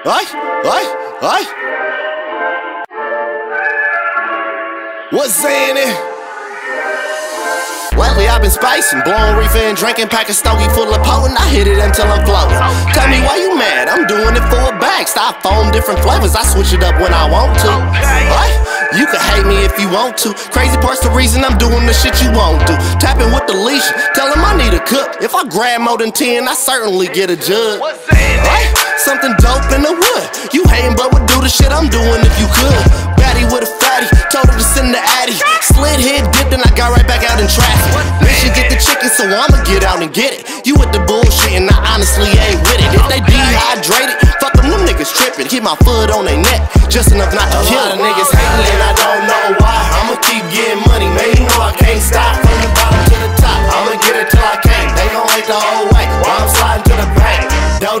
Ay, ay, ay. What's saying it? Lately I've been spicing, blowing reefer and drinking, pack a stogie full of potent. I hit it until I'm floating. Tell me why you mad? I'm doing it for a bag. Stop foam, different flavors. I switch it up when I want to. What? You can hate me if you want to. Crazy part's the reason I'm doing the shit you won't do. Tapping with the leash, tell him I need a cook. If I grab more than 10, I certainly get a jug. What's that? Right? Something dope in the wood. You hating, but would do the shit I'm doing if you could. Batty with a fatty, told her to send the addy. Slid head dipped, and I got right back out in traffic. Then she get the chicken, so I'ma get out and get it. You with the bullshit, and I honestly ain't with it. If they dehydrated, fuck them, them niggas tripping. Keep my foot on their neck, just enough not to kill. A lot of niggas hating,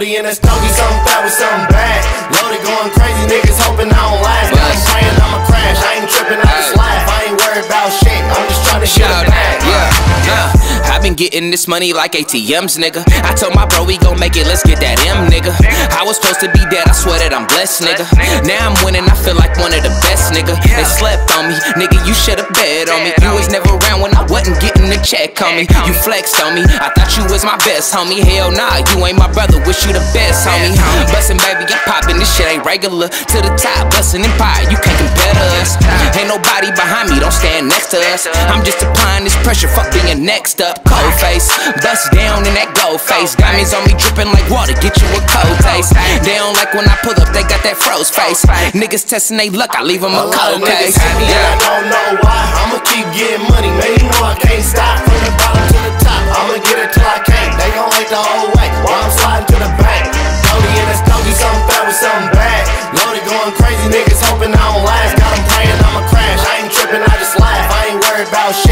Doty and a stogie, something fat with something bad. Loaded going crazy, niggas hoping I don't last. Now I'm praying I'ma crash. I ain't tripping, I just laugh. I ain't worried about shit. I'm just trying to a bag. Yeah, uh, I've been getting this money like ATMs, nigga. I told my bro we gon' make it, let's get that M, nigga. I was supposed to be dead, I swear that I'm blessed, nigga. Now I'm winning, I feel like one of the best, nigga. They slept on me, nigga. You should've bet on me. You was never around when I wasn't getting the check on me. You flexed on me, I thought you was my best, homie. Hell nah, you ain't my brother. Wish you the best, homie. Bussin', baby, I'm poppin'. This shit ain't regular. To the top, bustin' empire, you can't compare to us. Ain't nobody behind me, don't stand next to us. I'm just applying this pressure, fuck being next up. Cold face, bust down in that gold face. Diamonds on me drippin' like water, get you a cold taste. They don't like when I pull up, they got that froze face. Niggas testin' they luck, I leave them a, A lot cold of niggas case. happy, and I don't know why. I'ma keep getting money, man. You know I can't stop From the bottom to the top, I'ma get it till I can't. They gon' hate the whole way, while I'm sliding to the bank Brody in the stogie, something fat with something bad. Loaded going crazy, niggas hoping I don't last. Got them praying I'ma crash, I ain't tripping, I just laugh. I ain't worried about shit.